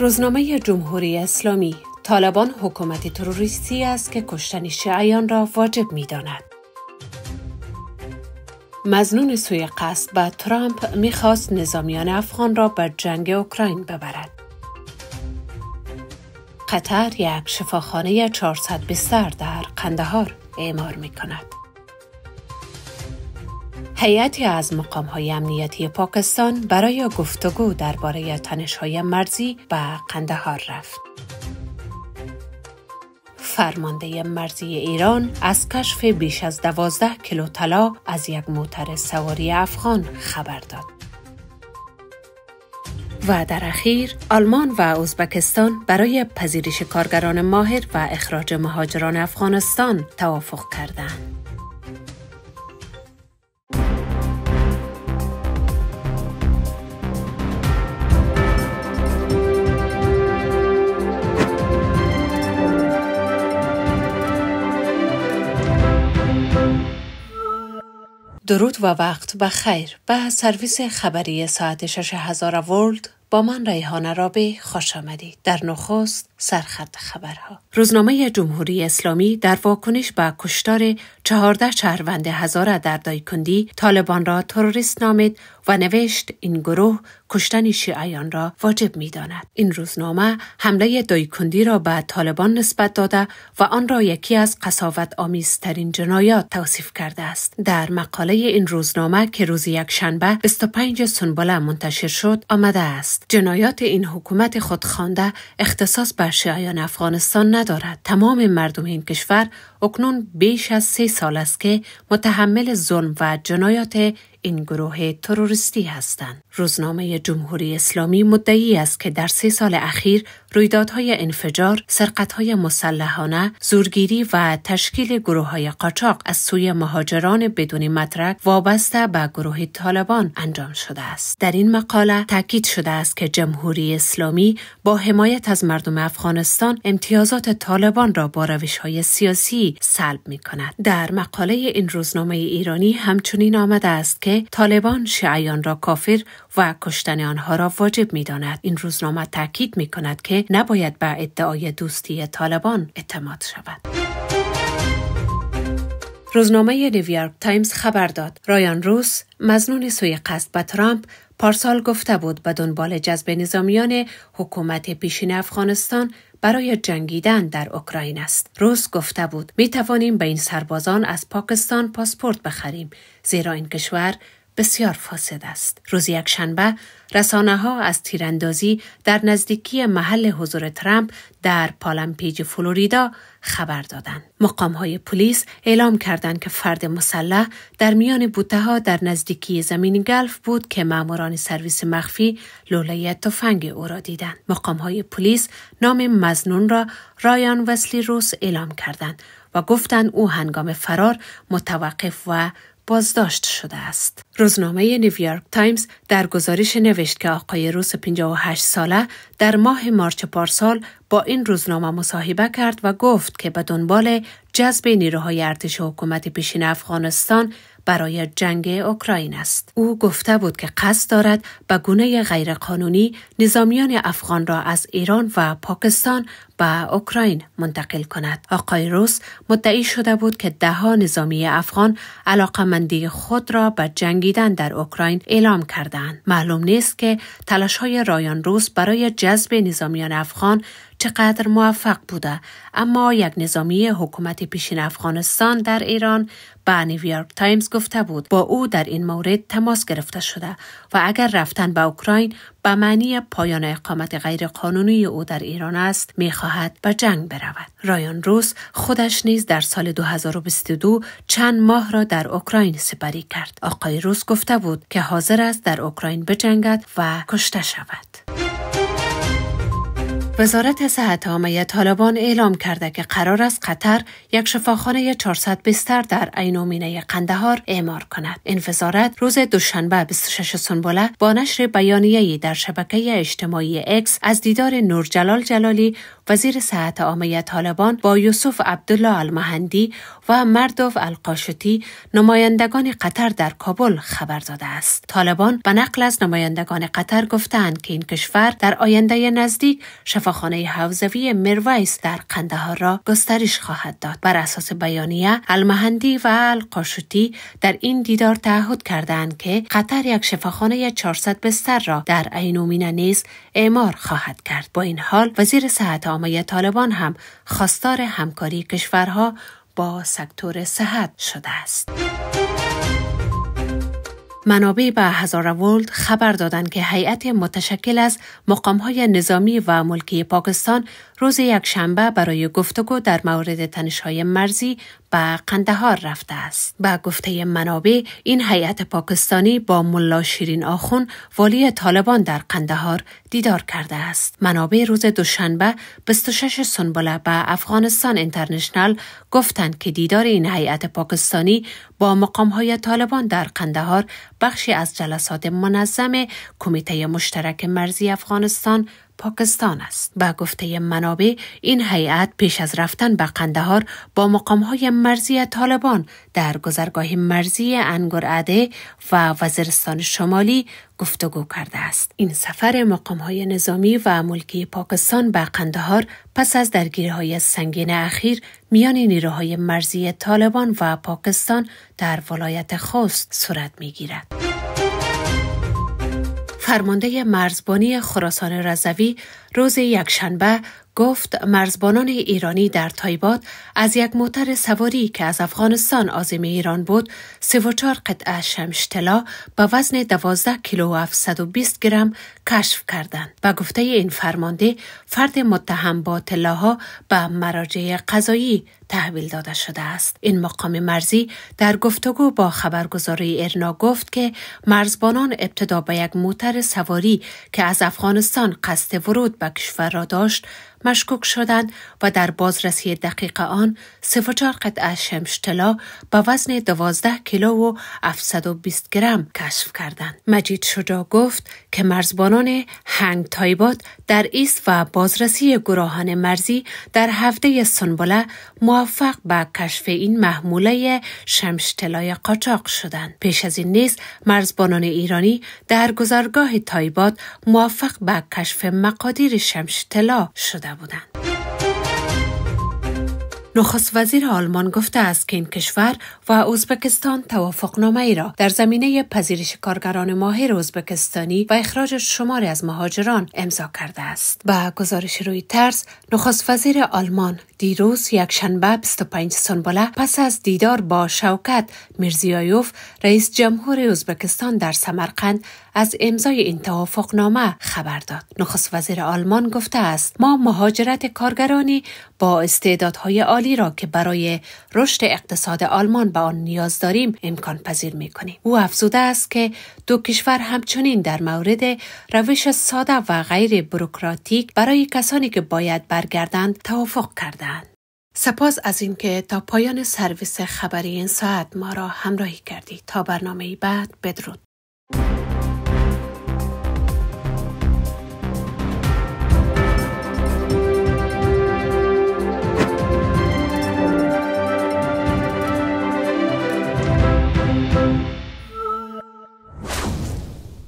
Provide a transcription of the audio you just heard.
روزنامه جمهوری اسلامی طالبان حکومت تروریستی است که کشتن شیعیان را واجب می داند. مزنون سوی قصد به ترامپ می‌خواست نظامیان افغان را به جنگ اوکراین ببرد. قطر یک شفاخانه 400 بستر در قندهار اعمار می کند. هیئتی از مقام های امنیتی پاکستان برای گفتگو درباره تنش های مرزی به قندهار رفت. فرمانده مرزی ایران از کشف بیش از دوازده کیلو طلا از یک موتر سواری افغان خبر داد. و در اخیر آلمان و ازبکستان برای پذیرش کارگران ماهر و اخراج مهاجران افغانستان توافق کردند. درود و وقت بخیر به سرویس خبری ساعت 6000 ورلد با من ریحانه رابی خوش آمدید. در نخست سرخط خبرها روزنامه جمهوری اسلامی در واکنش به کشتار چهارده شهروند هزاره در دایکندی طالبان را تروریست نامید و نوشت این گروه کشتن شیعیان را واجب می داند. این روزنامه حمله دایکندی را به طالبان نسبت داده و آن را یکی از قصاوت آمیزترین جنایات توصیف کرده است. در مقاله این روزنامه که روز یک شنبه 25 سنبله منتشر شد آمده است. جنایات این حکومت خودخوانده اختصاص به شیعیان افغانستان ندارد. تمام مردم این کشور اکنون بیش از سه سال است که متحمل ظلم و جنایات این گروه تروریستی هستند. روزنامه جمهوری اسلامی مدعی است که در سه سال اخیر رویدادهای انفجار، سرقتهای مسلحانه، زورگیری و تشکیل گروه های قاچاق از سوی مهاجران بدون مدرک وابسته به گروه طالبان انجام شده است. در این مقاله تاکید شده است که جمهوری اسلامی با حمایت از مردم افغانستان امتیازات طالبان را با روش های سیاسی سلب می کند. در مقاله این روزنامه ایرانی همچنین آمده است که طالبان شیعیان را کافر و کشتن آنها را واجب می داند. این روزنامه تاکید می کند که نباید به ادعای دوستی طالبان اعتماد شود. روزنامه نیویورک تایمز خبر داد رایان روس مظنون سوء قصد به ترامپ پارسال گفته بود به دنبال جذب نظامیان حکومت پیشین افغانستان برای جنگیدن در اوکراین است. روس گفته بود می توانیم به این سربازان از پاکستان پاسپورت بخریم زیرا این کشور بسیار فاسد است. روز یک شنبه رسانه ها از تیراندازی در نزدیکی محل حضور ترامپ در پالم‌بیچ فلوریدا خبر دادند. مقام های پلیس اعلام کردند که فرد مسلح در میان بوته ها در نزدیکی زمین گلف بود که ماموران سرویس مخفی لوله تفنگ او را دیدند. مقام های پلیس نام مظنون را رایان وسلی روس اعلام کردند و گفتند او هنگام فرار متوقف و بازداشت شده است. روزنامه نیویورک تایمز در گزارش نوشت که آقای روس 58 ساله در ماه مارچ پارسال با این روزنامه مصاحبه کرد و گفت که به دنبال جذب نیروهای ارتش حکومت پیشین افغانستان برای جنگ اوکراین است. او گفته بود که قصد دارد به گونه غیرقانونی نظامیان افغان را از ایران و پاکستان به اوکراین منتقل کند. آقای روس مدعی شده بود که دهها نظامی افغان علاقمندی خود را به جنگیدن در اوکراین اعلام کردند. معلوم نیست که تلاش های رایان روس برای جذب نظامیان افغان چقدر موفق بوده. اما یک نظامی حکومت پیشین افغانستان در ایران به نیویورک تایمز گفته بود با او در این مورد تماس گرفته شده و اگر رفتن به اوکراین به معنی پایان اقامت غیرقانونی او در ایران است می‌خواهد به جنگ برود. رایان روس خودش نیز در سال 2022 چند ماه را در اوکراین سپری کرد. آقای روس گفته بود که حاضر است در اوکراین بجنگد و کشته شود. وزارت صحت عامه طالبان اعلام کرده که قرار است قطر یک شفاخانه 400 بستر در عینومینه قندهار اعمار کند. این وزارت روز دوشنبه 26 سنبوله با نشر بیانیه‌ای در شبکه اجتماعی اکس از دیدار نورجلال جلالی وزیر صحت عامه طالبان با یوسف عبدالله المهندی و مردوف القاشتی نمایندگان قطر در کابل خبر داده است. طالبان به نقل از نمایندگان قطر گفتند که این کشور در آینده نزدیک شفاخانه حوزوی مرویس در قندهار را گسترش خواهد داد. بر اساس بیانیه المهندی و القاشتی در این دیدار تعهد کردند که قطر یک شفاخانه 400 بستر را در عینومینه نیز اعمار خواهد کرد. با این حال وزیر صحت عامه طالبان هم خواستار همکاری کشورها با سکتور صحت شده است. منابع به هزار خبر دادند که هیئت متشکل از مقامهای نظامی و ملکی پاکستان روز یک شنبه برای گفتگو در مورد تنشهای مرزی به قندهار رفته است. به گفته منابع این هیئت پاکستانی با ملا شیرین آخون والی طالبان در قندهار دیدار کرده است. منابع روز دوشنبه 26 سنبله به افغانستان اینترنشنال گفتند که دیدار این هیئت پاکستانی با مقامهای طالبان در قندهار بخشی از جلسات منظم کمیته مشترک مرزی افغانستان پاکستان است. با گفته منابع این هیئت پیش از رفتن به قندهار با مقامهای مرزی طالبان در گذرگاه مرزی انگرعده و وزیرستان شمالی گفتگو کرده است. این سفر مقامهای نظامی و ملکی پاکستان به قندهار پس از درگیری های سنگین اخیر میان نیروهای مرزی طالبان و پاکستان در ولایت خوست صورت می گیرد. فرمانده مرزبانی خراسان رضوی روز یکشنبه گفت مرزبانان ایرانی در تایبات از یک موتر سواری که از افغانستان آزم ایران بود سه و چار قطعه شمشتلا به وزن دوازده کیلو و 720 گرم کشف کردند. و گفته این فرمانده فرد متهم با تلاها به مراجع قضایی تحویل داده شده است. این مقام مرزی در گفتگو با خبرگزاری ارنا گفت که مرزبانان ابتدا به یک موتر سواری که از افغانستان قصد ورود به کشور را داشت مشکوک شدند و در بازرسی دقیق آن سه و چهار قطعه شمشتلا با وزن دوازده کیلو و 720 گرم کشف کردند. مجید شجاع گفت که مرزبانان هنگ تایبات در ایست و بازرسی گروهان مرزی در هفته سنبله موفق به کشف این محموله شمشتلای قاچاق شدند. پیش از این نیز مرزبانان ایرانی در گذرگاه تایبات موفق به کشف مقادیر شمشتلا شده بودند. نخست وزیر آلمان گفته است که این کشور و ازبکستان توافقنامه ای را در زمینه پذیرش کارگران ماهر ازبکستانی و اخراج شماری از مهاجران امضا کرده است. با گزارش روی ترس نخست وزیر آلمان دیروز یک شنبه 25 سنبله پس از دیدار با شوکت میرزیایوف رئیس جمهور ازبکستان در سمرقند از امضای این توافقنامه خبر داد. نخست وزیر آلمان گفته است ما مهاجرت کارگرانی با استعدادهای عالی را که برای رشد اقتصاد آلمان به آن نیاز داریم امکان پذیر می کنیم. او افزوده است که دو کشور همچنین در مورد روش ساده و غیر بروکراتیک برای کسانی که باید برگردند توافق کردند. سپاس از اینکه تا پایان سرویس خبری این ساعت ما را همراهی کردید تا برنامه بعد بدرود.